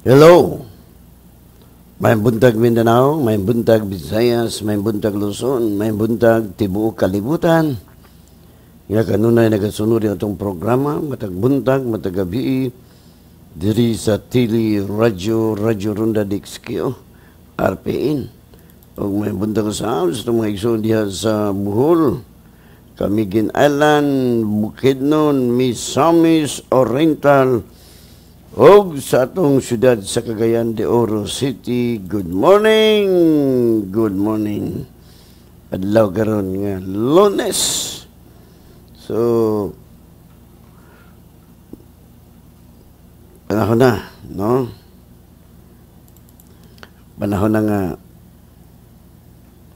Hello. May buntag Mindanao, may buntag Visayas, may buntag Luzon, may buntag tibuok kalibutan. Nga kanunay nagasunod yung itong programa, matag buntag, matag gabi, diri sa Tili Radio, Radio Ronda Dixkio, RPN. O may buntag sa amin, sa mga igsoon diha sa Bohol, Camiguin Island, Bukidnon, Misamis, Oriental, Og sa atong syudad sa Cagayan de Oro City, good morning, good morning. Adlaw karon nga Lunes. So panahon na, no? Panahon na nga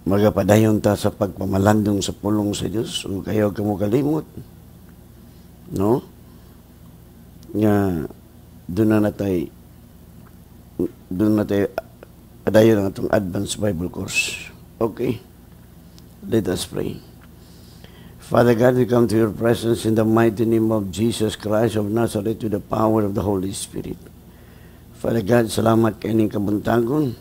magapadayon ta sa pagpamalandong sa pulong sa Dios o kayo kamo kalimot. No? Nga doon na natay doon na tayo adayon ang atong advanced Bible course. Okay? Let us pray. Father God, we come to your presence in the mighty name of Jesus Christ of Nazareth with the power of the Holy Spirit. Father God, salamat kaining kabuntagon.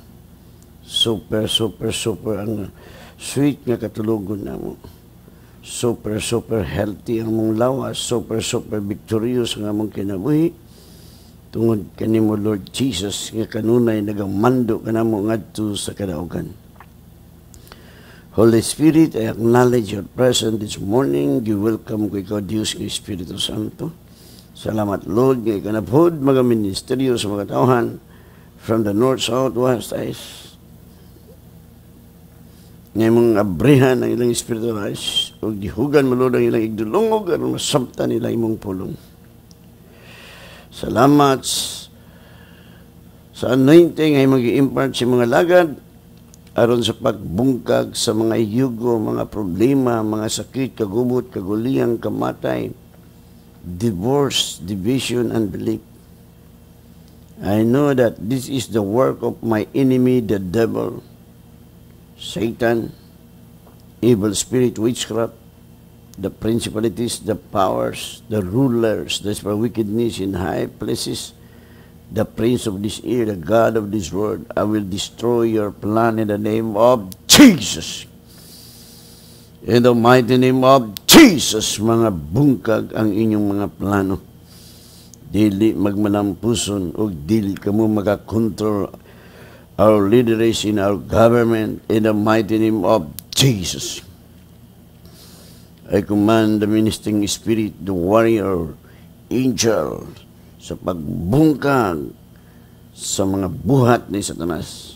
Super, super, super ang sweet nga katulugon na mo. Super, super healthy ang mong lawas. Super, super victorious ang among kinabuhi tungod kanimo Lord Jesus nga kanunay nagamando kanamo ngadto sa kadaugan. Holy Spirit, I acknowledge your presence this morning. You welcome ko ikaw, Diyos ng Espiritu Santo. Salamat, Lord, nga ikanapod mga ministeryo sa mga tauhan from the north, south, west, east. Nga mong abrihan ang ilang Espiritu Rais, o dihugan mo, Lord, ang ilang igdulungog, aron masabta nila imong pulong. Salamat sa anointing ay mag impart sa mga lagad aron sa pagbungkag sa mga yugo, mga problema, mga sakit, kagubot, kaguliyang, kamatay, divorce, division, and belief. I know that this is the work of my enemy, the devil, Satan, evil spirit, witchcraft, the principalities, the powers, the rulers, the wickedness in high places, the prince of this ear, the God of this world. I will destroy your plan in the name of Jesus. In the mighty name of Jesus, mga bungkag ang inyong mga plano. Dili magmanampuson o dili kamo makakontrol our leaders in our government in the mighty name of Jesus. I command the ministering spirit, the warrior, angel, sa pagbungkag sa mga buhat ni Satanas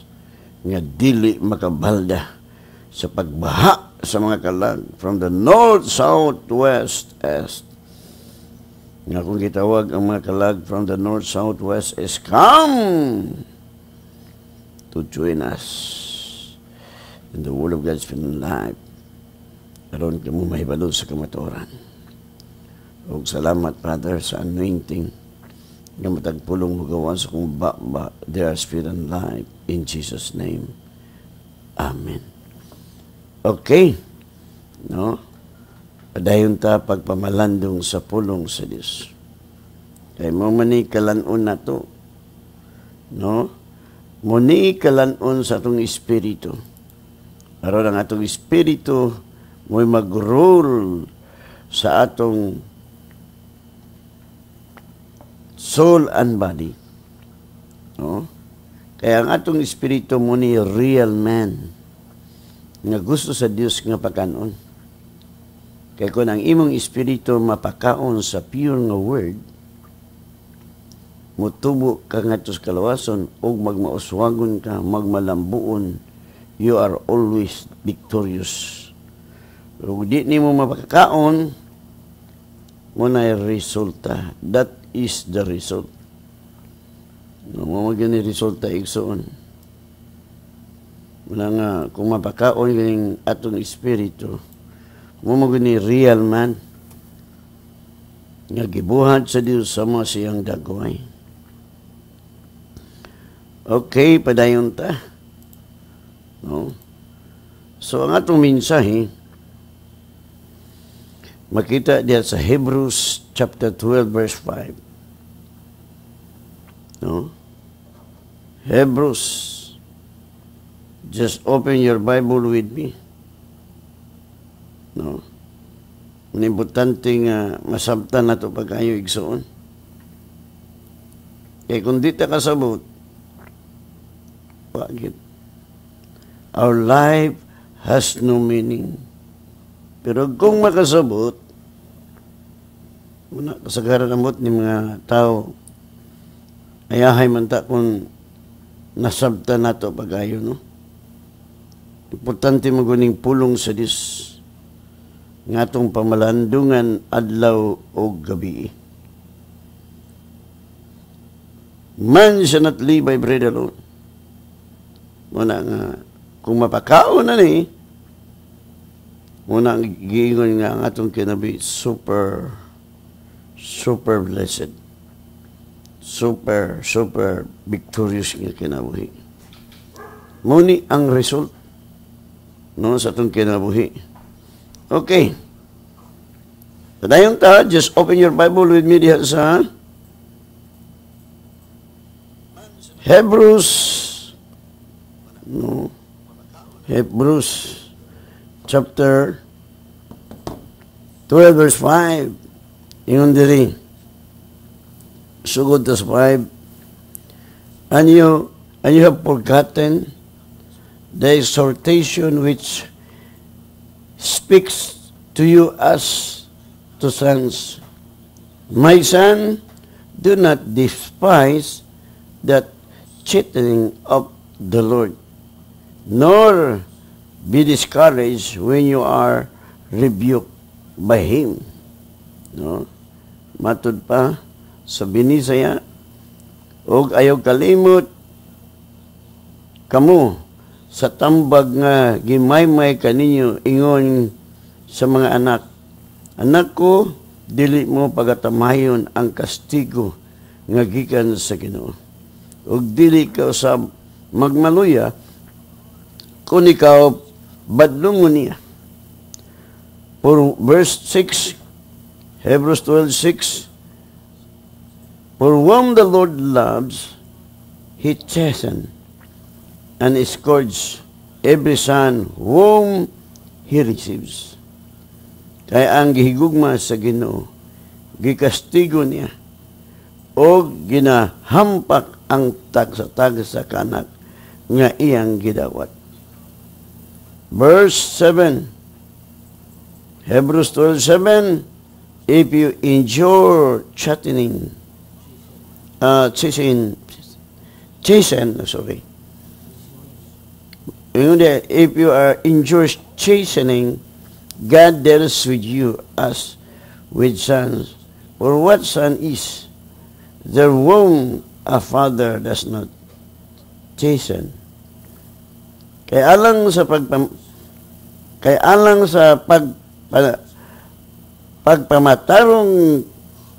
nga dili makabalda sa pagbaha sa mga kalag from the north, south, west, east. Nga kung gitawag ang mga kalag from the north, south, west, is come to join us in the Word of God's life. Karoon ka mo mahibalo sa kamaturan. O salamat, Father, sa anointing nga matagpulong magawan sa kong ba, their spirit and life in Jesus name. Amen. Okay. No? Padayon ta pagpamalandong sa pulong sa Dios. Kay mo mani kalanon na to. No? Muni kalanon sa atong espiritu. Aron ang atong espiritu mo'y mag-rule sa atong soul and body. No? Kaya ang atong espiritu mo ni real man nga gusto sa Dios nga pagkanon. Kaya kung ang imong espiritu mapakaon sa pure nga word, mutubo ka nga sa kalawason o magmauswagon ka, magmalambuon, you are always victorious. Pero di ni mo mapakaon, mo na resulta. That is the result. No, mo gani resulta igsoon. Wala nga, kung mapakaon yung atong espiritu, mo gani real man, nga gibuhat sa Dios sa mga siyang dagway. Okay, padayon ta. No? So, ang atong mensahe, makita diya sa Hebrews chapter 12 verse 5. No? Hebrews. Just open your Bible with me. No. Ang importante nga masabtan na to pag kayo igsoon. Kaya kung di ta kasabot, bakit? Our life has no meaning. Pero kung makasabot, Una, kasagaran amot ni mga tao, ayahay man ta kung nasabta na to pagayo, no? Importante maguning pulong sa Diyos nga tong pamalandungan adlaw o gabi. Man siya by bread alone. Muna nga, kung mapakaon na ni, muna ang giingon nga ang atong kinabi, super super blessed. Super, super victorious nga kinabuhi. Muni ang result no, sa itong kinabuhi. Okay. Tadayong ta, just open your Bible with me diha sa Hebrews no Hebrews chapter 12 verse 5 Ingon diri, sugod tas 5, and you, and you have forgotten the exhortation which speaks to you as to sons. My son, do not despise that cheating of the Lord, nor be discouraged when you are rebuked by Him. No? matud pa sa binisaya og ayaw kalimot kamo sa tambag nga gimaymay kaninyo ingon sa mga anak anak ko dili mo pagatamayon ang kastigo nga gikan sa Ginoo ug dili ka sa magmaluya kung ikaw badlungon niya For verse 6 Hebrews 12:6 For whom the Lord loves, He chastens and scourges every son whom He receives. Kaya ang gihigugma sa Ginoo, gikastigo niya, o ginahampak ang tag sa tag sa kanak nga iyang gidawat. Verse 7, Hebrews 12:7 if you endure chastening, uh, chasten, chasten, sorry, if you are endure chastening, God deals with you as with sons. For what son is the womb a father does not chasten? Kaya alang sa pagpam kaya alang sa pag, pag pagpamatarong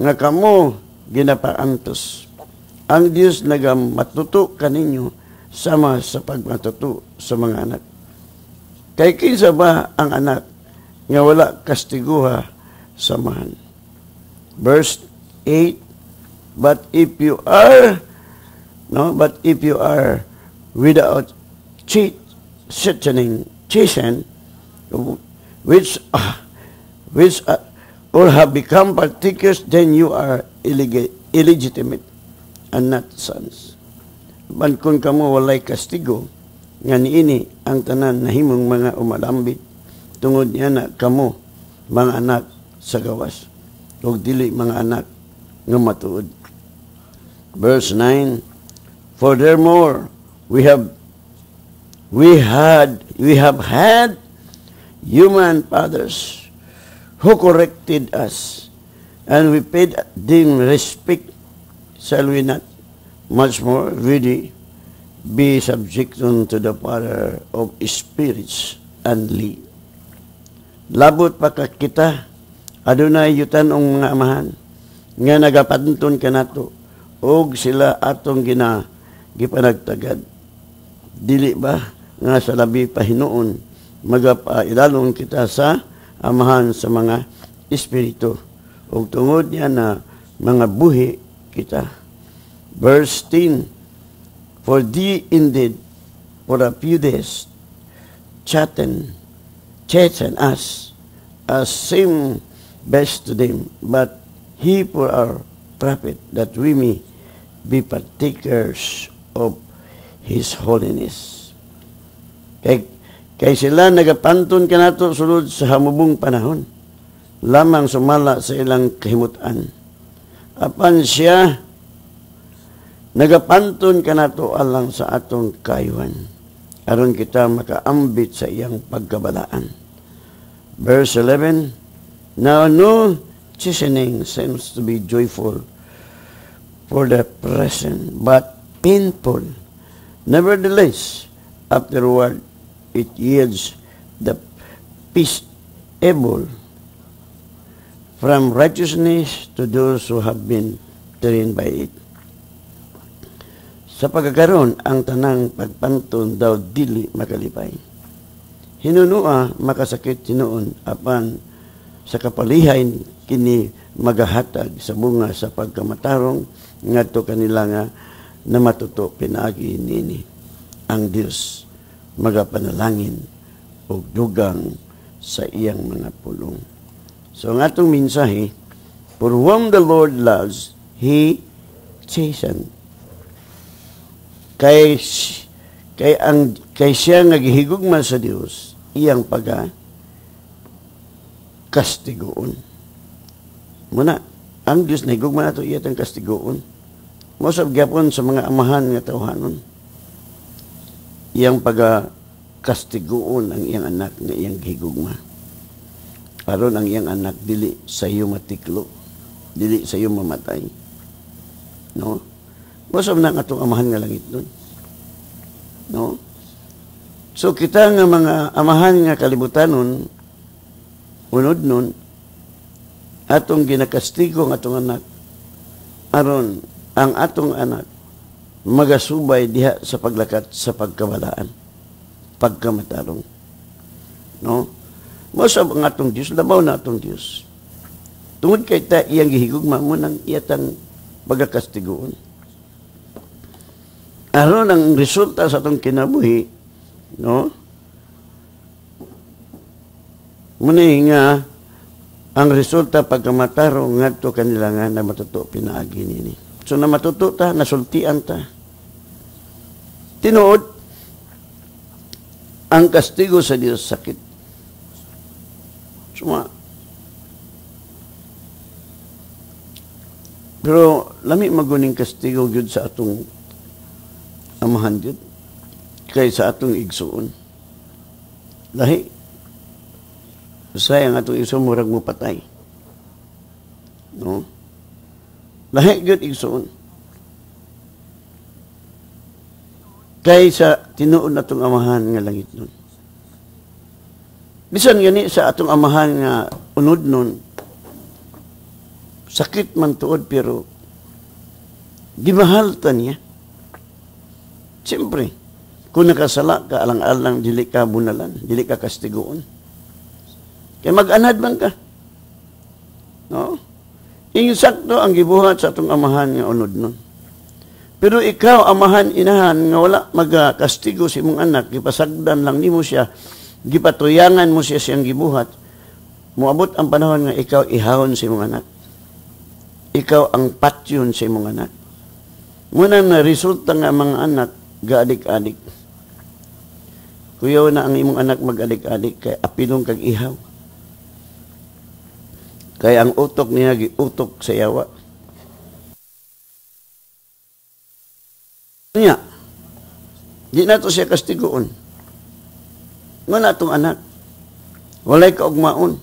nga kamo ginapaantos. Ang Dios nagamatuto kaninyo sama sa pagmatuto sa mga anak. Kay kinsa ba ang anak nga wala kastiguha samahan? Verse 8, But if you are, no, but if you are without cheat, chastening, chasten, which, uh, which uh, or have become partakers, then you are illeg illegitimate and not sons. Man kung kamo walay kastigo, nga niini ang tanan na himong mga umalambit, tungod niya na kamo, mga anak sa gawas, o dili mga anak nga matuod. Verse 9, Furthermore, we have we had we have had human fathers who corrected us, and we paid them respect, shall we not much more really be subject unto the power of spirits lead. Labot pa ka kita, adunay yutan ang mga amahan, nga nagapanton ka nato, og sila atong gina gipanagtagad. Dili ba nga sa labi pahinoon, magapailalong kita sa amahan sa mga espiritu. Ug tungod niya na mga buhi kita. Verse 10, For thee indeed, for a few days, chasten, chasten us, as seem best to them, but he for our profit, that we may be partakers of His holiness. Kay, kay sila nagapanton ka nato sulod sa hamubong panahon, lamang sumala sa ilang kahimutan. Apan siya, nagapanton ka nato alang sa atong kayuhan, aron kita makaambit sa iyang pagkabalaan. Verse 11, Now no chastening seems to be joyful for the present, but painful Nevertheless, afterward, it yields the peace able from righteousness to those who have been trained by it. Sa pagkakaroon, ang tanang pagpantun daw dili makalipay. Hinunua makasakit hinuon apan sa kapalihay kini magahatag sa bunga sa pagkamatarong ngadto kanila nga na matuto pinagi nini ang Dios magapanalangin o dugang sa iyang mga pulong. So ang atong minsahe, For whom the Lord loves, He chasten. Kay, kay, ang, kay siya nga sa Dios, iyang paga kastigoon. Muna, ang Dios na higugma nato iyang kastigoon Mosab gyapon sa mga amahan nga tawhanon. Iyang pag kastiguon ang iyang anak nga iyang higugma. Aron ang iyang anak dili sa iyo matiklo, dili sa iyo mamatay. No? Mosab na atong amahan nga langit nun. No? So kita nga mga amahan nga kalibutanon, unod nun, atong ginakastigo ang atong anak, aron ang atong anak magasubay diha sa paglakat sa pagkabalaan, pagkamatarong. No? Mosab ang atong Diyos, labaw na atong Diyos. Tungod kay ta iyang gihigugma mo ng iyatang pagkakastiguon. Aron ang resulta sa atong kinabuhi, no? Muna nga, ang resulta pagkamatarong ngadto kanila nga na matuto pinaagi nini. So na matuto ta, nasultian ta. Tinuod, ang kastigo sa Diyos sakit. Suma, pero lami maguning kastigo gyud sa atong amahan gyud kay sa atong igsuon. Lahi, sayang atong igsuon murag mo patay. No? Lahi gyud igsoon. Kay sa tinuod natong amahan nga langit nun. Bisan gani sa atong amahan nga unod nun, sakit man tuod pero gimahal ta niya. Siyempre, kung nakasala ka, alang-alang, dili ka bunalan, dili ka kastigoon. Kaya mag-anad man ka. No? Insakto ang gibuhat sa atong amahan nga unod nun. Pero ikaw, amahan, inahan, nga wala magkastigo si mong anak, gipasagdan lang nimo siya, gipatuyangan mo siya siyang gibuhat, muabot ang panahon nga ikaw ihawon si mong anak. Ikaw ang patyon si mong anak. Muna na resulta nga mga anak, gaadik-adik. Kuyaw na ang imong anak mag-adik-adik, kay apilong kag ihaw. Kaya ang utok niya giutok sa yawa. Niya, di na to siya kastiguon. Nga itong anak. Walay ka ugmaon.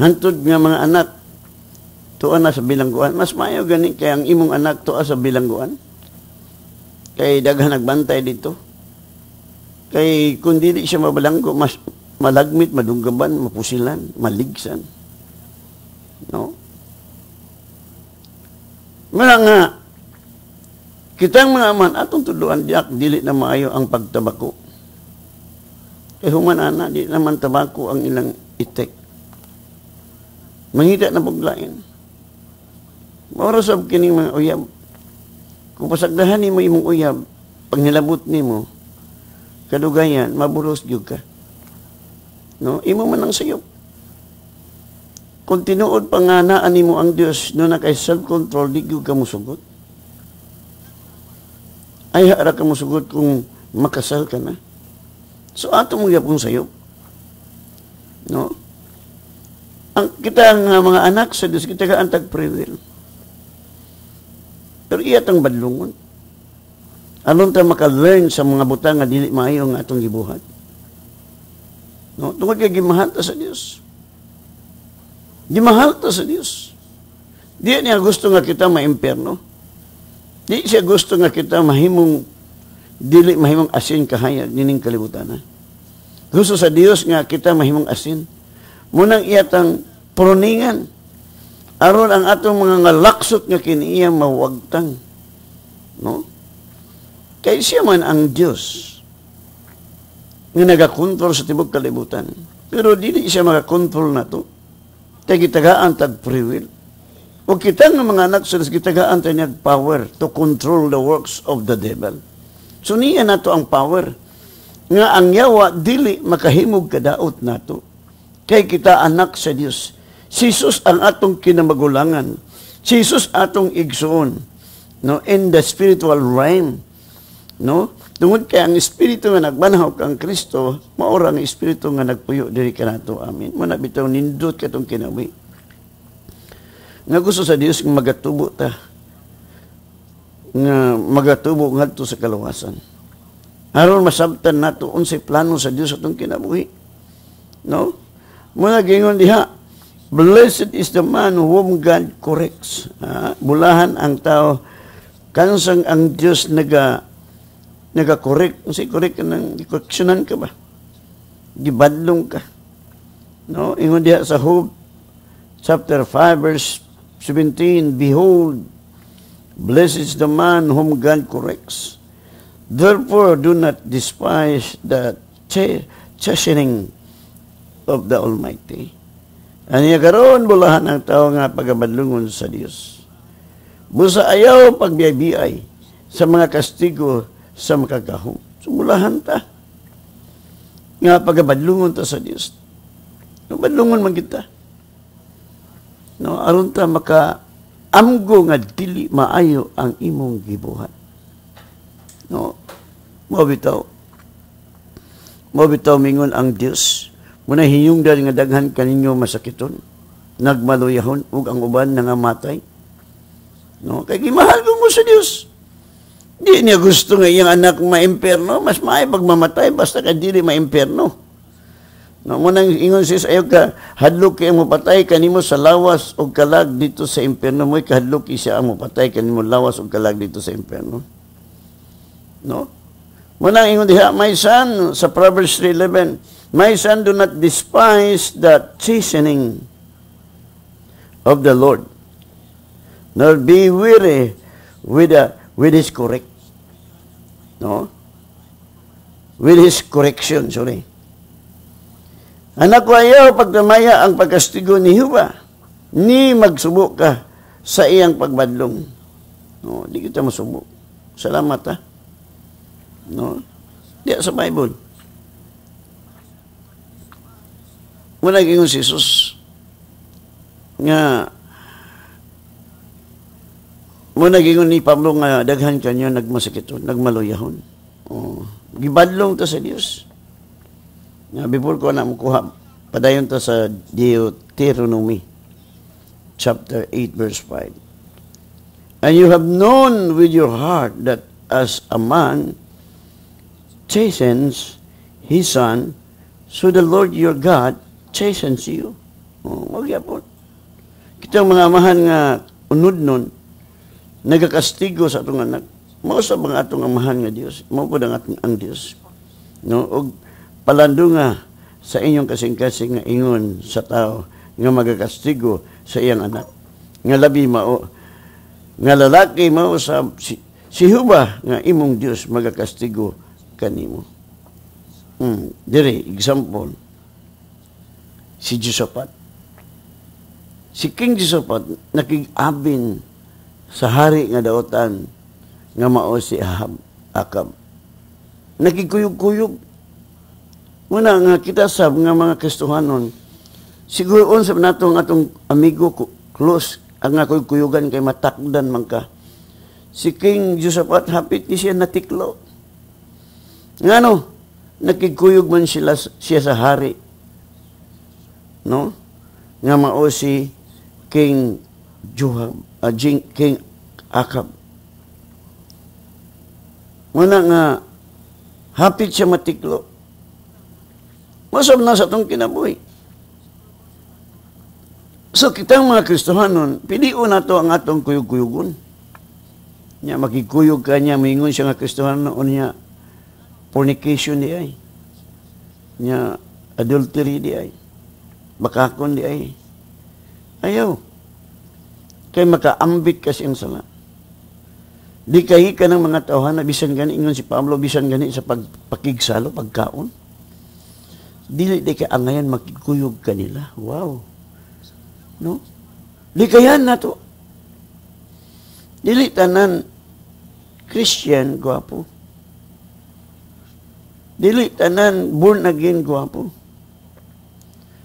Hantod nga mga anak, tuwa na sa bilangguan. Mas mayo gani kay ang imong anak tuwa sa bilangguan. Kay daghan nagbantay dito. Kay kung dili siya mabalanggo, mas malagmit, madunggaban, mapusilan, maligsan. No? Mula nga, kitang mga aman, atong tuluan diak, dili na maayo ang pagtabako. Kay human ana, di naman tabako ang ilang itek. Mangita na paglain. Maura sab kining mga uyab. Kung pasagdahan ni mo imong uyab, panghilabot nimo kadugayan maburos gyud ka no imo man ang sayop kung tinuod pa nga naan nimo ang Dios no na kay self control di gyud ka musugot ay hara ka musugot kung makasal ka na so ato mo gyapon sayop no ang kita nga mga anak sa Dios kita ka antag free pero iya tang badlungon Anon ta maka-learn sa mga butang nga dili maayo nga atong gibuhat. No, tungod kay gimahal ta sa Dios. Gimahal ta sa Dios. Di niya gusto nga kita maimperno. Di siya gusto nga kita mahimong dili mahimong asin kahayag nining kalibutan. Gusto sa Dios nga kita mahimong asin. Munang iyatang proningan aron ang atong mga ngalaksot nga kiniya mawagtang. No? Kay siya man ang Diyos nga nagakontrol sa tibok kalibutan. Pero dili siya makakontrol na to. Kaya gitagaan tag free will. O kita nga mga anak sa gitagaan tayo niya power to control the works of the devil. So niya na to ang power. Nga ang yawa, dili makahimog kadaot na to. Kay kita anak sa Dios. Si Jesus ang atong kinamagulangan. Si Jesus atong igsoon. No, in the spiritual realm No? Tungod kay ang espiritu nga nagbanhaw kang Kristo, maura ang espiritu nga nagpuyo diri kanato. Amin. Mo na bitaw nindot katong kinawi. Nga gusto sa Dios nga magatubo ta. Nga magatubo ngadto sa kaluwasan. Aron masabtan nato unsay plano sa Dios atong kinabuhi. No? Muna gingon diha, Blessed is the man whom God corrects. Ha? Bulahan ang tao kansang ang Dios naga nagakorek, kasi korek ka ng correctionan ka ba? Gibadlong ka. No, ingon diha sa Job chapter 5 verse 17, behold, blessed is the man whom God corrects. Therefore, do not despise the chastening of the Almighty. Aniya karon bulahan ang tao nga pagabadlungon sa Dios. Busa ayaw pagbiyay sa mga kastigo sa makagahom. Sumulahan ta. Nga pagabadlungon ta sa Dios. No, badlungon man kita. No, aron ta maka amgo nga dili maayo ang imong gibuhat. No, mo bitaw. Mo bitaw mingon ang Dios. Muna hiyungdan nga daghan kaninyo masakiton. Nagmaluyahon ug ang uban nga matay. No, kay gimahal mo sa Dios. Di niya gusto nga iyang anak maimperno, mas maay pagmamatay basta ka dili maimperno. No, mo nang ingon sis ayo ka hadlok kay mo patay kanimo sa lawas o kalag dito sa imperno mo kahadlok siya mo patay kanimo lawas o kalag dito sa imperno. No? Mo nang ingon diha my son sa Proverbs 3:11 My son do not despise the chastening of the Lord nor be weary with the with his correct No? With his correction, sorry. Anak ko ayaw pagdamaya ang pagkastigo ni Huba, ni magsubo ka sa iyang pagbadlong. No, di kita masubo. Salamat ha. No? Di sa Bible. Muna gingon si Jesus nga Muna gingon ni Pablo nga daghan kanyo nagmasakiton, nagmaluyahon. Oh, gibadlong to sa Dios. Nga before ko na mukuha, padayon to sa Deuteronomy chapter 8 verse 5. And you have known with your heart that as a man chastens his son, so the Lord your God chastens you. Oh, magyapon. Kita mga amahan nga unod nun, nagakastigo sa atong anak. Mao sa mga atong amahan nga Dios. Mao pud ang atong ang Dios. No, og palando nga sa inyong kasing-kasing nga ingon sa tao nga magakastigo sa iyang anak. Nga labi mao nga lalaki mao sa si, si Huba nga imong Dios magakastigo kanimo. Hmm, dire example. Si Josaphat. Si King Josaphat nakig-abin sa hari nga daotan nga mao si Ahab, Akab. nagigkuyog-kuyog. Muna nga kita sa nga mga Kristohanon, siguro on sa nato atong amigo close, ang nga kuyugan kay matakdan man ka. Si King Josaphat hapit ni siya natiklo. Nga no, nakikuyog man sila, siya sa hari. No? Nga mao si King Joab, Jing- King Akab. Muna nga, hapit siya matiklo. Masab na sa itong kinabuhi. So, kitang mga Kristohanon, piliun na to ang atong kuyog-kuyugon. Nya, makikuyog ka niya, mingon siya nga Kristohanon, o niya, fornication di ay. Nya, adultery di ay. Bakakon di ay. Ayaw. Kay makaambit kasi ang sala. Di kahi ka ng mga tauhan na bisan gani, ingon si Pablo, bisan gani sa pagpakigsalo, pagkaon. Dili di ka angayan makikuyog kanila. Wow. No? Di kayan na to. Dili tanan Christian, gwapo. Dili tanan born again, gwapo.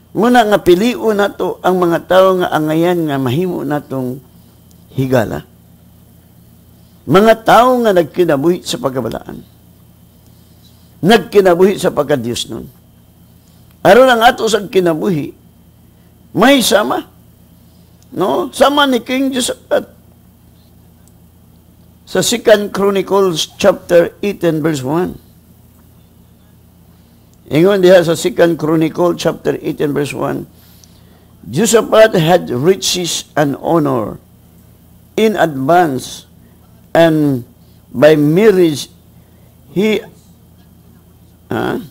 Muna nga piliu na to ang mga tao nga angayan nga mahimo natong higala. Mga tao nga nagkinabuhi sa pagkabalaan. Nagkinabuhi sa pagkadiyos nun. Aron ang ato sa kinabuhi, may sama. No? Sama ni King Josaphat. Sa 2 Chronicles chapter 18 verse 1. Ingon diha sa 2 Chronicle chapter 18 verse 1. Josaphat had riches and honor in advance and by marriage he ah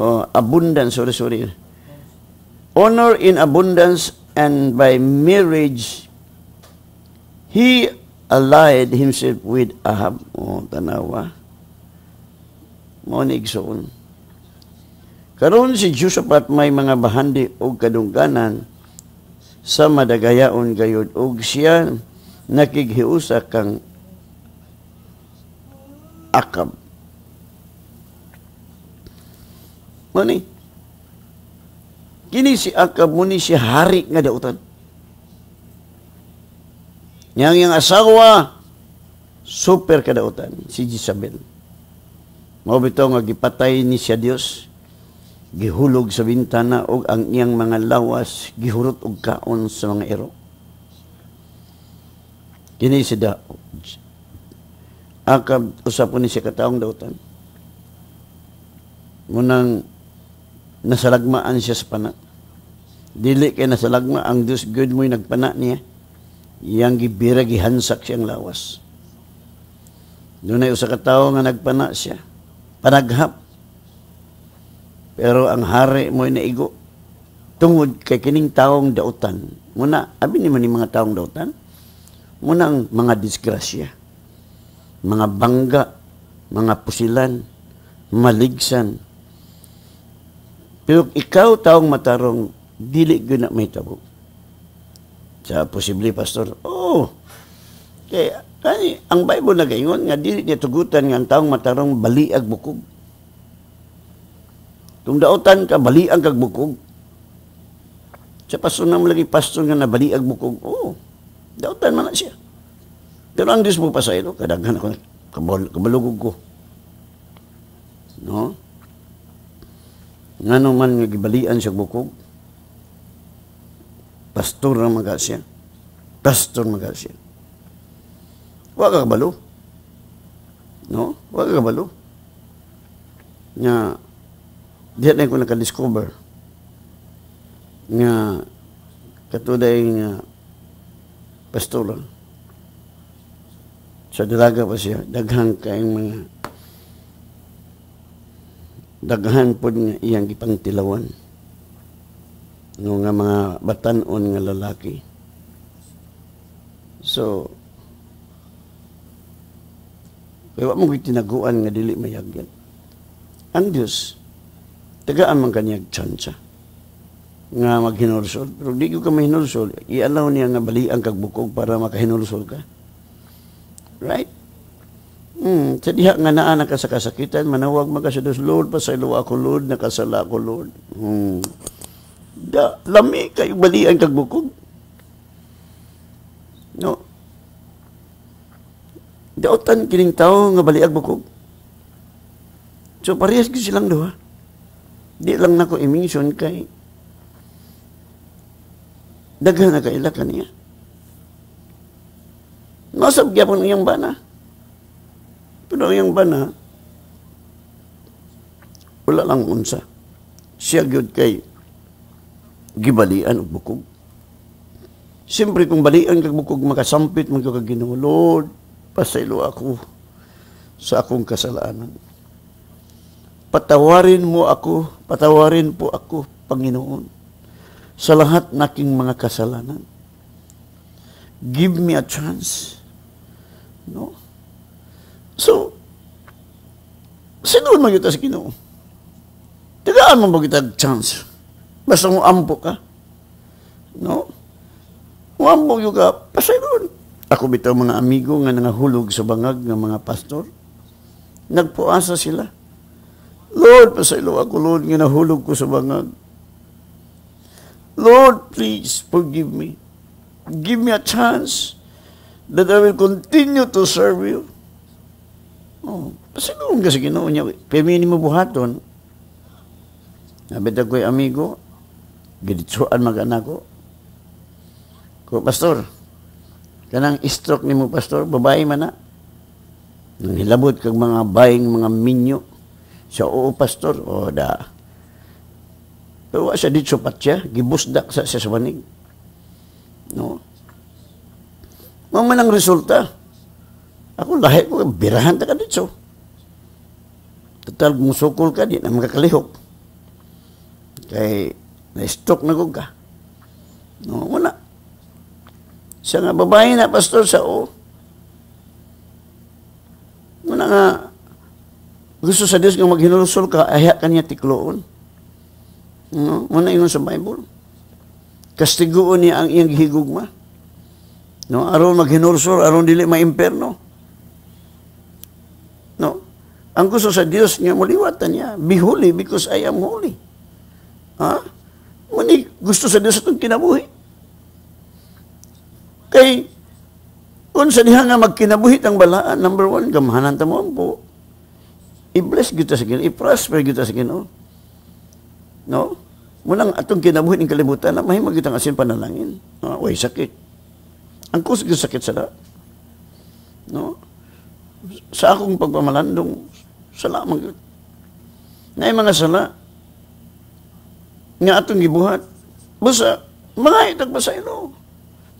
oh, abundance sorry sorry. Honor in abundance and by marriage he allied himself with Ahab. Oh tanawa. Mo ni igsoon karon si Josaphat may mga bahandi og kadungganan sa madagayaon gayud og siya nakighiusa kang akab. Mani, kini si akab muni si hari nga dautan. Yang yang asawa, super kadautan, si Jezabel. Mao bitaw nga gipatay ni siya Dios gihulog sa bintana og ang iyang mga lawas gihurot og kaon sa mga ero. Kini si da akab usap ni siya kataong dautan. Munang nasalagmaan siya sa pana. Dili kay nasalagma ang Diyos good mo'y nagpana niya. Iyang gibira gihansak siyang lawas. Doon ay usa ka tawo nga nagpana siya. Panaghap. Pero ang hari mo naigo tungod kay kining taong dautan. Muna, abi ni man ni mga taong dautan. Muna ang mga disgrasya mga bangga, mga pusilan, maligsan. Pero ikaw taong matarong, dili guna may tabo. Sa posible, Pastor, oh, kaya, kani, ang Bible na gayon, nga dili niya tugutan nga ang taong matarong baliag bukog. Kung dautan ka, baliag kag bukog. Sa pastor na lagi pastor nga na baliag bukog, oh, dautan man na siya. Pero ang Diyos mo pa sa ito, kadaghan ako, kabal, kabalugog ko. No? Nga naman nga gibalian siya bukog. Pastor na maga siya. Pastor maga siya. Wa ka kabalo. No? Wa ka kabalo. Nga, diyan na ko nakadiscover nga katuday nga pastor sa dalaga pa siya, daghan kayong mga daghan po nga iyang ipangtilawan no nga mga batanon nga lalaki. So, kaya mo tinaguan nga dili mayagyan. Ang Diyos, tagaan man kanyag tsansa nga maghinulsol. Pero di ko ka mahinulsol, i-allow niya nga balian kag bukog para makahinulsol ka. Right? Hmm, sa diha nga naa na ka sa kasakitan, manawag magasudos, Lord, pasaylo ako, Lord, nakasala ako, Lord. Hmm. Da, lami kayo balian kag bukog. No. Daotan kining tao nga baliag bukog. So parehas gyud silang duha. Di lang nako i-mention kay daghan na kaila kaniya. Nasab gyapon iyang bana. Pero ang bana, wala lang unsa. Siya gyud kay gibalian og bukog. Siyempre kung balian kag bukog makasampit man kag Ginoo, Lord, pasaylo ako sa akong kasalanan. Patawarin mo ako, patawarin po ako, Panginoon, sa lahat naking mga kasalanan. Give me a chance. No? So, sino man kita sa Ginoo? Tigaan mo ba kita chance? Basta mo ampo ka. No? Mo ampo yung ka, pasayron. Ako bitaw mga amigo nga nangahulog sa bangag ng mga pastor. Nagpuasa sila. Lord, pasaylo ako, Lord, nga nahulog ko sa bangag. Lord, please forgive me. Give me a chance that I will continue to serve you. Oh, pasigurong kasi ginoo niya. Pemini mo buhaton. Nabita ko'y amigo. Giditsuan mag-anak ko. Ko, pastor, kanang stroke ni mo, pastor, babae man na. Nang hilabot kag mga baying mga minyo. Sa oo, pastor, o da. Pero wa siya dito patya, gibusdak sa siya sa banig. No? Mamanang resulta. Ako lahi ko, birahan ta ka dito. Total, musukol ka, di na makakalihok. Kay, na-stroke na kong ka. No, wala. Siya nga babae na, pastor, sa o. Muna nga, gusto sa Diyos nga maghinulusol ka, ahya ka niya tikloon. No, muna yun sa Bible. Kastiguon niya ang iyang higugma. No, aron maghinulusol, aron dili ma-imperno. No? Ang gusto sa Dios nga muliwatan niya, be holy because I am holy. Ha? Muni gusto sa Dios itong kinabuhi. Kay kung sa diha nga magkinabuhi ang balaan, number one, gamahanan ta mo po. I-bless kita sa Ginoo, i-prosper kita sa Ginoo. No? Munang atong kinabuhi ng kalibutan na mahimag kita asin panalangin. No? Way sakit. Ang kusog sakit sa da. No? sa akong pagpamalandong sala mag na mga sala nga atong gibuhat. Basta mga itag ba sa ilo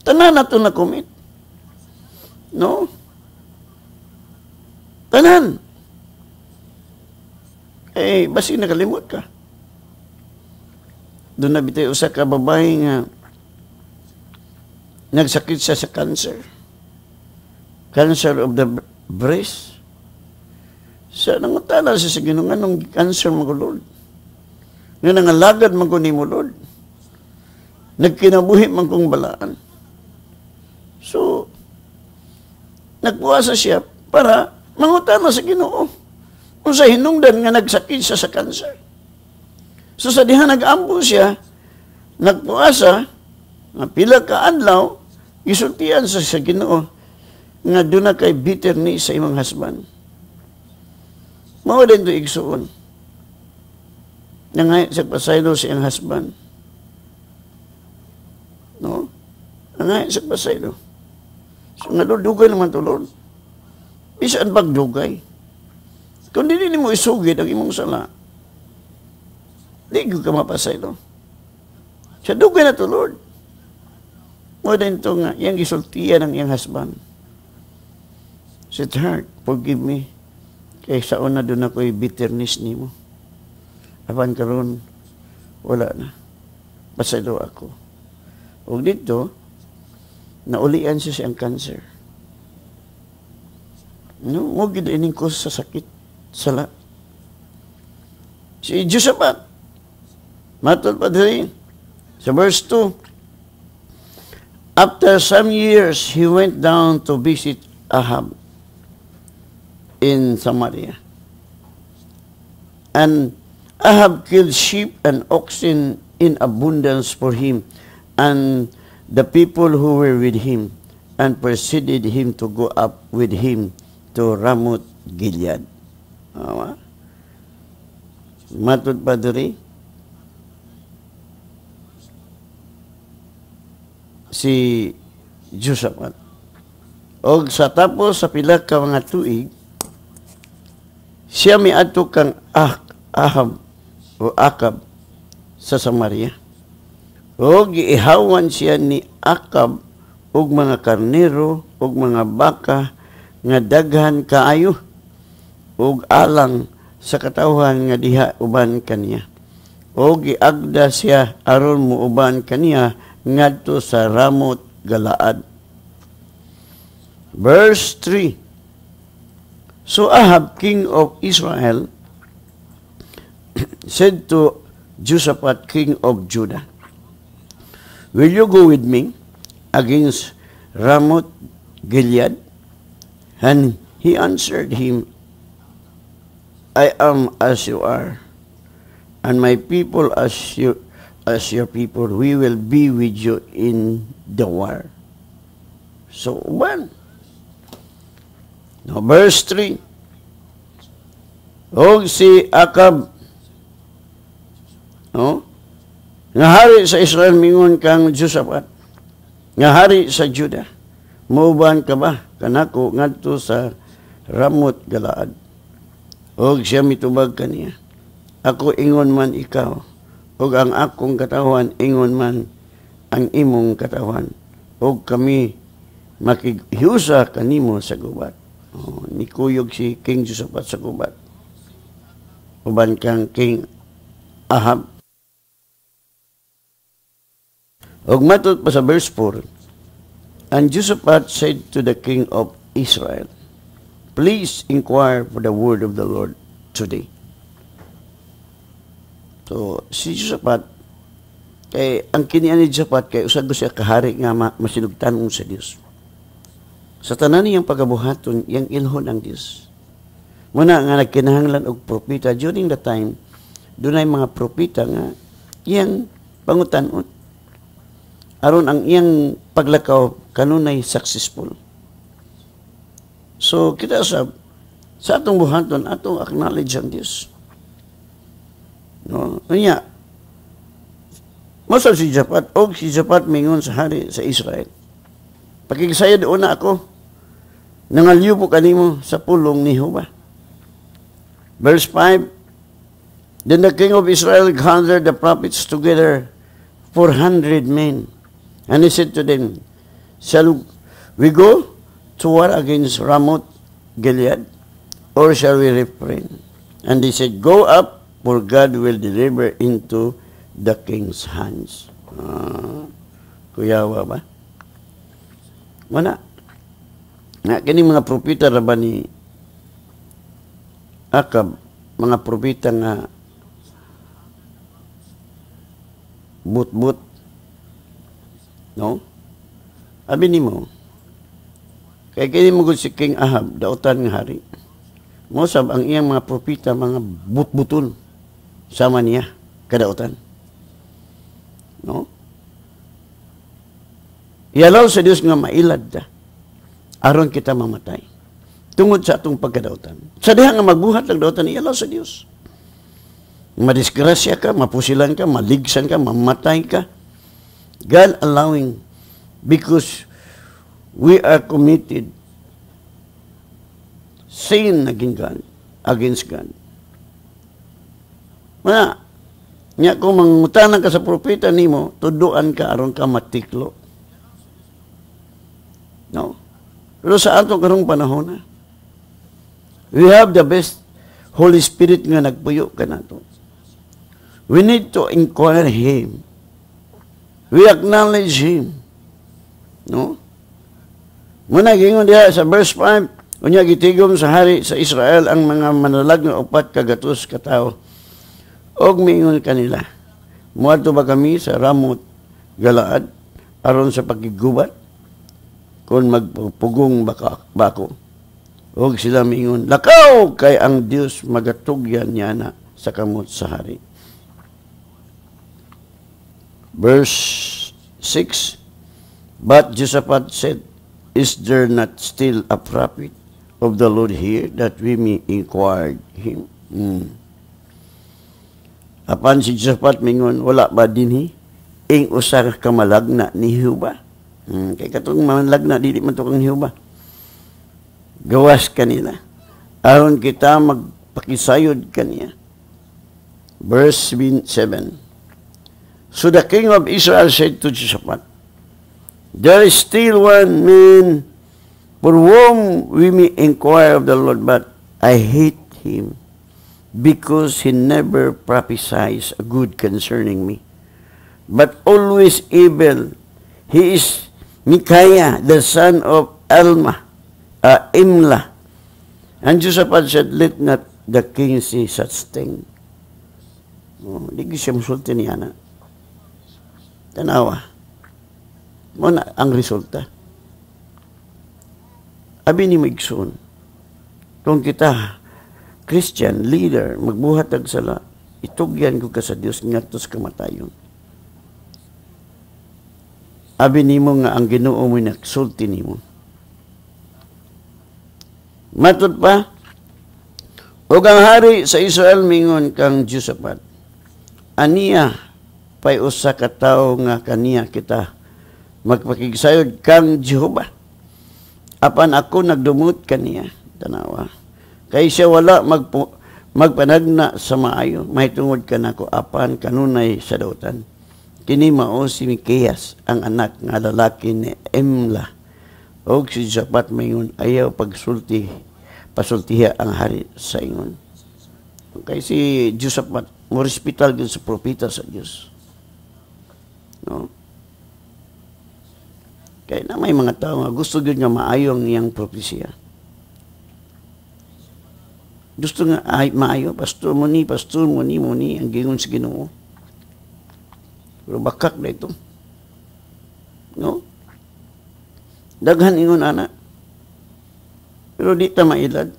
tanan nato na commit no? Tanan. Eh basi nakalimot ka. Doon na bitay usa ka babae nga nagsakit siya sa cancer. Cancer of the breast. Sa nangutala siya sa ginungan ng cancer mo Lord. Nga nangalagad man ni mo Lord. Nagkinabuhi man kong balaan. So, nagpuasa siya para mangutana sa ginoo. Kung sa hinungdan nga nagsakit siya sa cancer. So sa diha nag-ambo siya, nagpuasa, nga pila ka adlaw, isultian sa sa ginoo, nga doon na kay bitter ni sa imong husband. Mao din to igsuon. Nangay sa pasaylo sa iyang husband. No? Nangay sa pasaylo. So nga dugay naman to Lord. Bisan pagdugay. Kung di mo isugid ang imong sala, di ka mapasaylo. Sa dugay na to Lord. Mo din to nga, iyang gisultiya ng iyang husband Sweetheart, forgive me. Kaya sa una doon ako'y bitterness ni mo. Apan karon wala na. Pasado ako. O dito, naulian siya siyang cancer. No, mo gid ining ko sa sakit sala. Si Josaphat, matod pa din, sa verse 2, After some years, he went down to visit Ahab in Samaria. And Ahab killed sheep and oxen in abundance for him and the people who were with him and persuaded him to go up with him to Ramoth Gilead. Awa. Matod pa si Josaphat. O sa tapos sa pila ka mga tuig, siya mi adto kang ah, Ahab o Akab sa Samaria. O giihawan siya ni Akab og mga karnero og mga baka nga daghan kaayo ug alang sa katawhan nga diha uban kaniya. O giagda siya aron mo uban kaniya ngadto sa Ramot Galaad. Verse 3 So Ahab, king of Israel, said to Josaphat, king of Judah, Will you go with me against Ramoth Gilead? And he answered him, I am as you are, and my people as you as your people. We will be with you in the war. So, one. Now, verse 3. Og si Akab, no? Nga hari sa Israel mingon kang Josaphat. Nga hari sa Judah. Mauban ka ba? Kanako ngadto sa Ramot Galaad. Og siya mitubag kaniya. Ako ingon man ikaw. Og ang akong katawan ingon man ang imong katawan. Og kami makihiusa kanimo sa gubat. Oh, nikuyog si King Josaphat sa gubat. Uban kang King Ahab. Og matot pa sa verse 4, And Josaphat said to the king of Israel, Please inquire for the word of the Lord today. So, si Josaphat, kay ang kinian ni Josaphat kay usag siya kahari nga ma, masinugtanon sa Dios. Sa tanan niyang pagabuhaton, yang ilhon ang Dios. Muna nga nagkinahanglan og propeta during the time dunay mga propeta nga iyang pangutanon aron ang iyang paglakaw kanunay successful. So kita sa sa atong buhaton atong acknowledge ang Dios. No, unya. Mosal si Japat og si Japat mingon sa hari sa Israel. Pakigsayad una ako nangalyo po kanimo sa pulong ni Jehovah. Verse 5 Then the king of Israel gathered the prophets together 400 men And he said to them, Shall we go to war against Ramoth Gilead, or shall we refrain? And they said, Go up, for God will deliver into the king's hands. Uh, kuyawa ba? Wala. Nga, kini mga propita ra ba ni Akab, mga propita nga but-but No? Abi ni mo, kay kini mo si King Ahab, dautan nga hari. Mo sab ang iyang mga propita, mga butbuton sama niya, kadautan. No? Iyalaw sa Dios nga mailad da, aron kita mamatay. Tungod sa atong pagkadautan. Sa diha nga magbuhat lang dautan, iyalaw sa Dios. Madisgrasya ka, mapusilan ka, maligsan ka, mamatay ka, God allowing because we are committed sin naging God against God. Mana, nya kung mangutanan ka sa propeta nimo, tuduan ka aron ka matiklo. No? Pero sa ato karong panahon na, we have the best Holy Spirit nga nagpuyo ka nato. We need to inquire Him We acknowledge Him. No? Muna gingon diha sa verse 5, unya gitigom sa hari sa Israel ang mga manalag nga upat kagatos katao. Og miingon kanila, muadto ba kami sa Ramot Galaad aron sa pagigubat kon magpugong baka, bako. Og sila mingon, lakaw kay ang Dios magatugyan niya na sa kamot sa hari. Verse 6, But Josaphat said, Is there not still a prophet of the Lord here that we may inquire him? Hmm. Apan si Josaphat mingon, wala ba din hi? Ing usar kamalagna ni Hiuba. Hmm. Kay katong malagna, dili man to kang Hiuba. Gawas kanila. Aron kita magpakisayod kaniya. Verse 7. So the king of Israel said to Josaphat, There is still one man for whom we may inquire of the Lord, but I hate him because he never prophesies good concerning me, but always evil. He is Micaiah, the son of Alma, uh, Imla. And Josaphat said, let not the king see such thing. Oh, di siya musulti niya na. Tanawa. Mo na ang resulta. Abi ni Migsun, kung kita, Christian, leader, magbuhat ag sala, itugyan ko ka sa Dios ngatos kamatayon. Abi nimo nga ang Ginoo mo nagsulti nimo. Matod pa, ug ang hari sa Israel mingon kang Josaphat, aniya pay usa ka tawo nga kaniya kita magpakigsayod kang Jehova. Apan ako nagdumot kaniya, tanawa. Kay siya wala magpo, magpanagna sa maayo, may tungod ka nako apan kanunay sa dautan. Kini mao si Mikeyas, ang anak nga lalaki ni Emla. Og si Zapat mayon ayaw pagsulti, pasultiha ang hari sa ingon. Kay si Josapat, mo respital gyud sa propeta sa Dios. No? Kaya na may mga tao nga gusto gyud nga maayo ang iyang propesya. Gusto nga ay maayo, pastor mo ni, pastor mo ni, mo ni, ang gingon sa ginoo. Pero bakak na ito. No? Daghan ingon ana. Pero di ta mailad.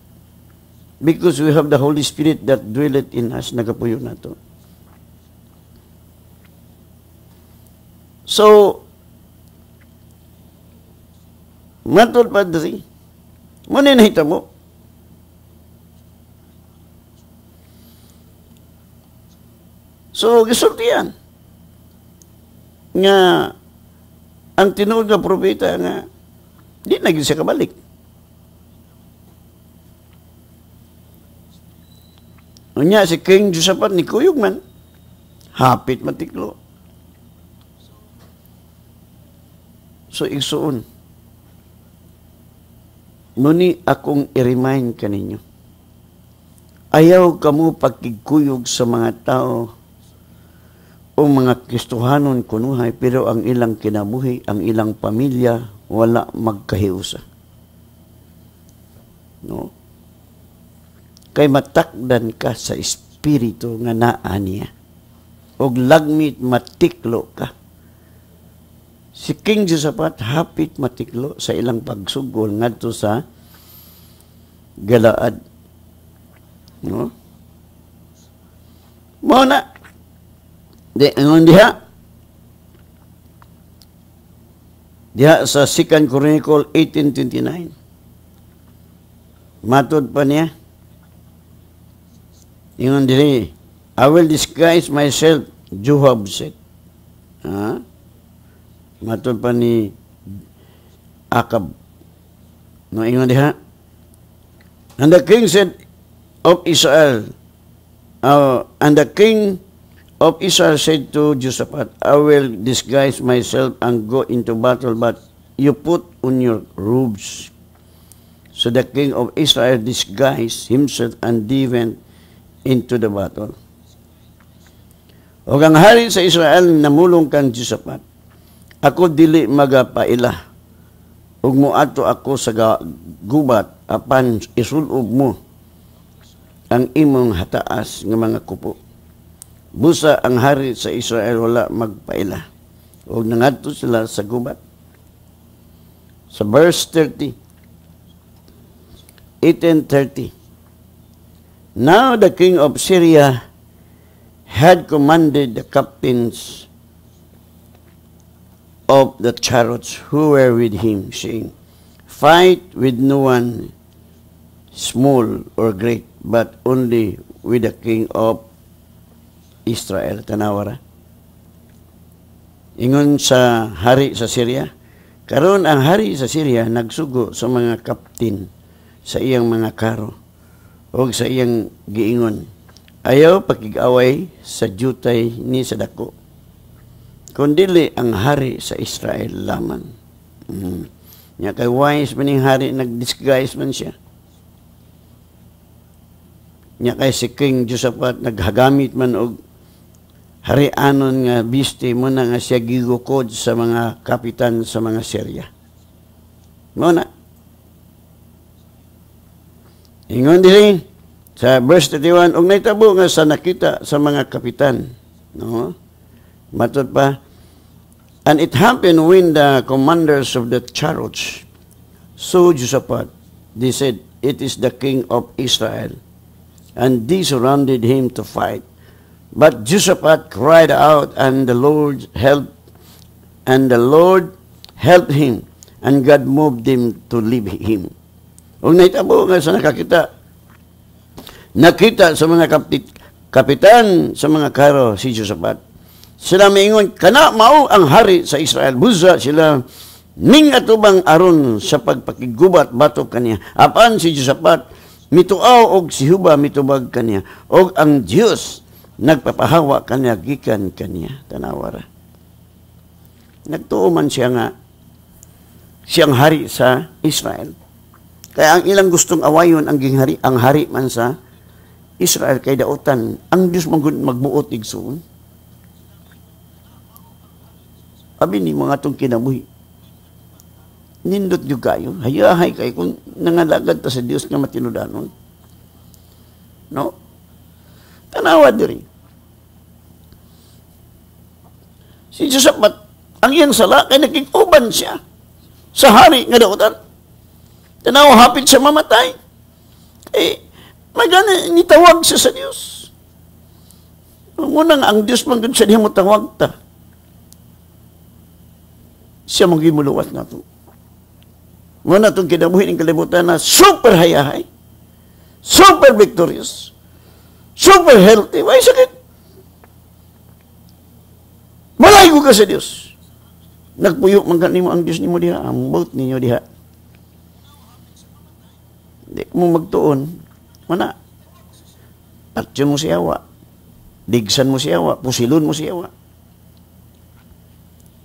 Because we have the Holy Spirit that dwelleth in us, nagapuyo na to. So, matod pa diri, mo na nahita mo, So, gisultihan. Nga, ang tinuod nga propeta nga, di na siya kabalik. Unya, si King Josaphat ni Kuyog man, hapit matiklo. So, igsuon. Muni akong i-remind kaninyo. Ayaw kamo pagkigkuyog sa mga tao o mga Kristohanon kunuhay pero ang ilang kinabuhi, ang ilang pamilya wala magkahiusa. No? Kay matakdan ka sa espiritu nga naa niya. Og lagmit matiklo ka. Si King Josaphat hapit matiklo sa ilang pagsugol ngadto sa Galaad. No? Mo na Ngon diha. Diha sa 2 Chronicle 18.29. Matod pa niya. Ingon diri, I will disguise myself, Joab said. Ha? Matod pa ni Akab. No, ingon diha. And the king said of Israel, uh, and the king of Israel said to Josaphat, I will disguise myself and go into battle, but you put on your robes. So the king of Israel disguised himself and they went into the battle. O ang hari sa Israel namulong kang Josaphat, ako dili magapaila. Ug mo ato ako sa gubat apan isulob mo ang imong hataas nga mga kupo busa ang hari sa Israel wala magpaila. O nangadto sila sa gubat. Sa verse 30, 1830. Now the king of Syria had commanded the captains of the chariots who were with him, saying, Fight with no one small or great, but only with the king of Israel. Tanawara. Ingon sa hari sa Syria, karon ang hari sa Syria nagsugo sa mga kaptin sa iyang mga karo o sa iyang giingon. Ayaw pakig-away sa jutay ni sa dako. Kundili ang hari sa Israel lamang. Mm. Nya kay wise man hari nag-disguise man siya. Nya kay si King Josaphat naghagamit man og harianon nga biste mo na nga siya gigukod sa mga kapitan sa mga Syria. Mo na. Ingon diri sa verse 31 og naitabo nga sa nakita sa mga kapitan, no? Matod pa And it happened when the commanders of the chariots saw Josaphat, they said, It is the king of Israel. And they surrounded him to fight. But Josaphat cried out, and the Lord helped, and the Lord helped him, and God moved him to leave him. Kung naitabo nga sa nakakita, nakita sa mga kapit, kapitan sa mga karo si Josaphat sila maingon, kana mao ang hari sa Israel. Buza sila, ning atubang aron sa pagpakigubat batok kaniya. Apan si Josapat, mituaw og si Huba mitubag kaniya. Og ang Dios nagpapahawa kaniya gikan kaniya. Tanawara. Nagtuo man siya nga siyang hari sa Israel. Kaya ang ilang gustong awayon ang ginghari, ang hari man sa Israel kay dautan, ang Dios magbuot igsuon. Abi ni mga itong kinabuhi. Nindot yung kayo. Hayahay kayo kung nangalagad ta sa Diyos nga matinudanon. No? Tanawa diri. Si Josaphat, ang iyang sala, kay nakikuban siya sa hari nga dautan. Tanawa, hapit siya mamatay. Eh, magana, nitawag siya sa Diyos. Unang ang Diyos man sa diya mo tawag ta siya mong gimuluwas na to. Muna itong kinabuhi ng kalibutan na super hayahay, super victorious, super healthy. Why sakit? Malay ka sa Diyos. Nagpuyo man mo ang Diyos ni mo diha, ang boat ninyo diha. Hindi mo magtuon. Mana? Atyon mo siyawa. Digsan mo siyawa. Pusilon mo siyawa.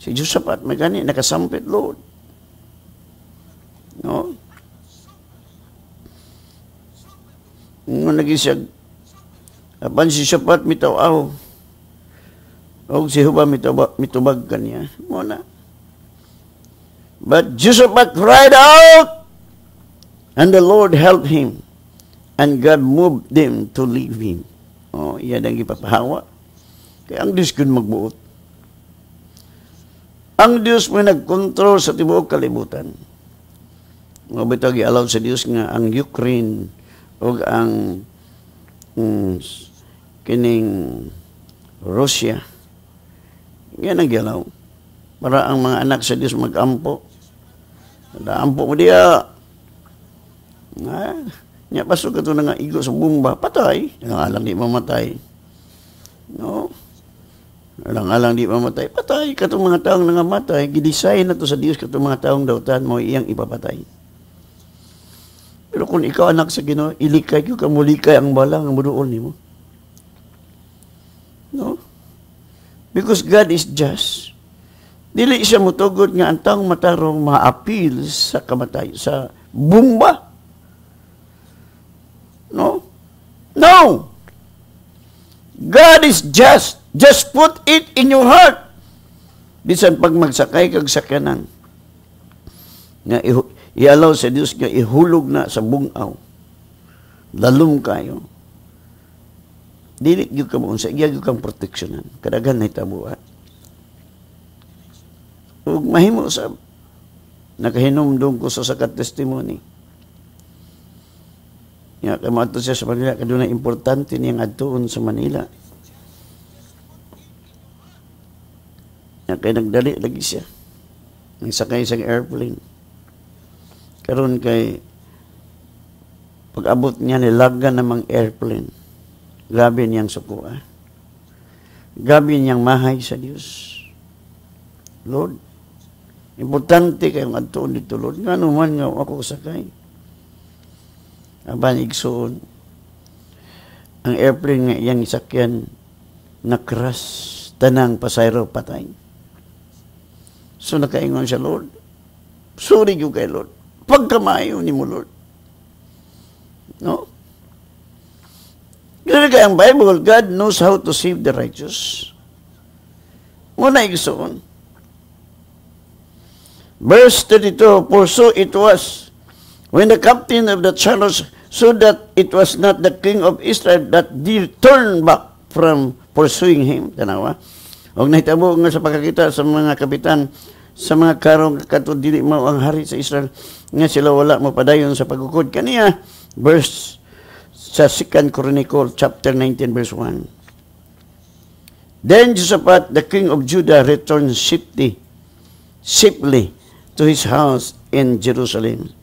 Si Josaphat, may gani, nakasampit, Lord. No? Nung naging siya, apan si Josaphat mitawaw, o si Huba mitubag, mitubag kanya. Muna. But Josaphat cried out, and the Lord helped him, and God moved them to leave him. Oh, iyan ang ipapahawa. Kaya ang Diyos kun magbuot. Ang Dios mo nagkontrol sa tibuok kalibutan. Nga bitaw gi-allow sa Dios nga ang Ukraine o ang um, kining Russia yan ang gialaw para ang mga anak sa Dios magampo ampo mo diya nga nya pasok ka na nga igo sa bomba patay nga alang di mamatay no Alang-alang di mamatay. Patay katong mga taong nangamatay. Gidesign na to sa Dios katong mga taong dautan mo iyang ipapatay. Pero kung ikaw anak sa Ginoo, ilikay ko kamulikay ang bala ang muduol nimo. No? Because God is just. Dili siya mutugod nga ang taong matarong ma-appeal sa kamatay, sa bumba. No? No! God is just. Just put it in your heart. Bisan pag magsakay kag sakyanan, nga i-allow sa Dios nga ihulog na sa bungaw. Lalom kayo. Dili gyud ka mo sa iya gyud kang proteksyonan. Kadagan na itabuhat. Ug mahimo sa nakahinumdum ko sa sakat testimony. Ya, kay moadto siya sa Manila kaduna importante niyang adtuon sa Manila. Ya, kay nagdali lagi siya. Ang sakay sa airplane. Karon kay pag-abot niya nilagan namang airplane. Grabe niyang sukuha. Grabe niyang mahay sa Dios. Lord, importante kayong adtuon dito, Lord. Nga naman nga ako sakay. Aban igsoon, ang airplane nga iyang isakyan nakras tanang pasayro patay. So nakaingon siya, Lord. Sorry you kay Lord. Pagkamayo ni mo, Lord. No? Kaya ang Bible, God knows how to save the righteous. Muna igsoon. Verse 32, For so it was, when the captain of the chariots so that it was not the king of Israel that did turn back from pursuing him. Tanawa. Huwag nahitabo nga sa pagkakita sa mga kapitan, sa mga karong katod dili mo ang hari sa Israel, nga sila wala mo padayon sa pagukod. Kaniya, verse sa 2 Chronicle chapter 19 verse 1. Then Josaphat, the king of Judah, returned safely, safely to his house in Jerusalem.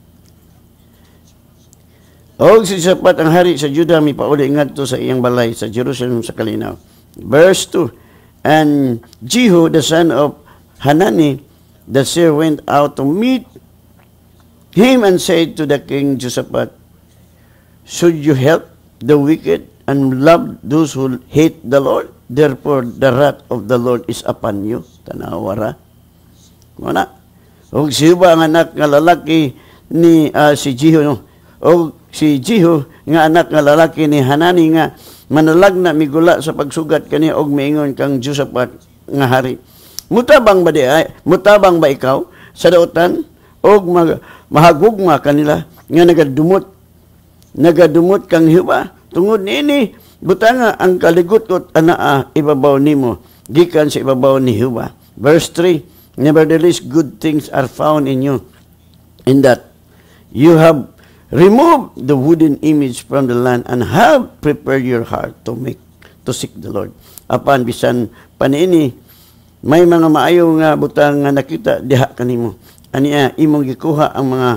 O si Josaphat ang hari sa Judah, mi pauli ngadto sa iyang balay sa Jerusalem sa Kalinaw. Verse 2. And Jehu, the son of Hanani, the seer went out to meet him and said to the king Josaphat, Should you help the wicked and love those who hate the Lord? Therefore, the wrath of the Lord is upon you. Tanawara. Mana? O si Huba ang anak nga lalaki ni uh, si Jiho. No? O si Jiho nga anak nga lalaki ni Hanani nga manalag na migula sa pagsugat kani og miingon kang Josaphat nga hari. Mutabang ba di ay? Mutabang ba ikaw sa dautan og mag, mahagugma kanila nga nagadumot nagadumot kang hiwa. Tungod nini butanga ang kaligot-kot anaa ibabaw nimo. Gikan sa ibabaw ni Hiwa. Verse 3 nevertheless good things are found in you in that you have removed the wooden image from the land and have prepared your heart to make to seek the Lord. Apan bisan panini may mga maayo nga butang nga nakita diha kanimo aniya imong gikuha ang mga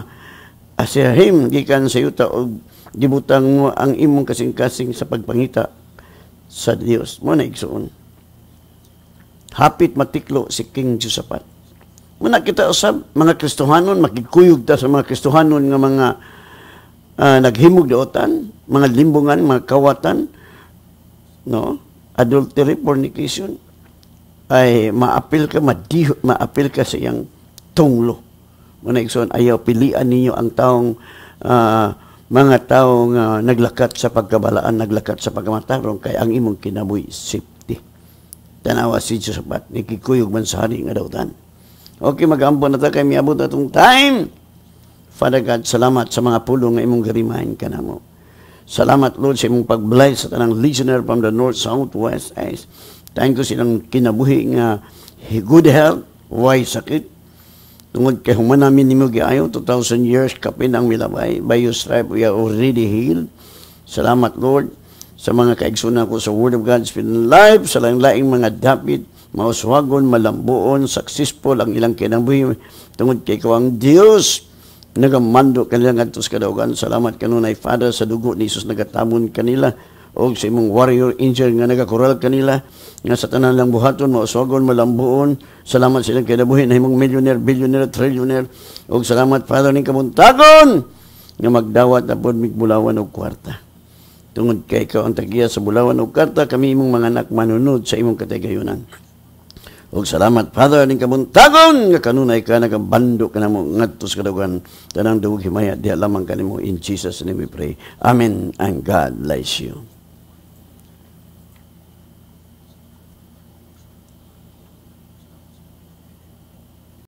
asirhim gikan sa yuta og gibutang mo ang imong kasing-kasing sa pagpangita sa Dios mo na igsuon hapit matiklo si King Josaphat. Muna kita usab mga Kristohanon makikuyog ta sa mga Kristohanon nga mga uh, naghimog daotan mga limbungan mga kawatan no? Adultery fornication. Ay maapil ka madiho maapil ka sa iyang tunglo. Muna igsuon ayaw pilian ninyo ang taong uh, mga tao nga naglakat sa pagkabalaan, naglakat sa pagkamatarong, kay ang imong kinabuhi safety. Tanawa si Josapat, nikikuyog man sa hari nga dawtan. Okay, mag-ampo na ta kay miabot na itong time. Father God, salamat sa mga pulong nga imong garimahin ka na mo. Salamat, Lord, sa imong pag-bless sa tanang listener from the north, south, west, east. Thank you silang kinabuhi nga good health, why sakit, Tungod kay human namin nimo giayo 2000 years kapin ang milabay by your stripe we are already healed. Salamat Lord sa mga kaigsunan ko sa Word of God. Spirit life sa laing-laing mga dapit. Mauswagon, malambuon, successful ang ilang kinabuhi tungod kay ko ang Dios nagamando kanila ngadto sa kadaugan. Salamat kanunay Father sa dugo ni Jesus nagatamon kanila o sa imong warrior angel nga nagakoral kanila nga sa tanan lang buhaton mausogon malambuon salamat sa ilang kinabuhi na himong millionaire billionaire trillionaire. Og salamat Father ning kamuntagon nga magdawat na pod migbulawan og kwarta. Tungod kay ikaw ang tagiya sa bulawan og kwarta kami imong mga anak manunod sa imong katigayunan Og salamat Father ning kamuntagon nga kanunay ka nagabando ka namo ngadto sa kadagan tanang duwag himaya diha lamang kanimo in Jesus name we pray. Amen and God bless you.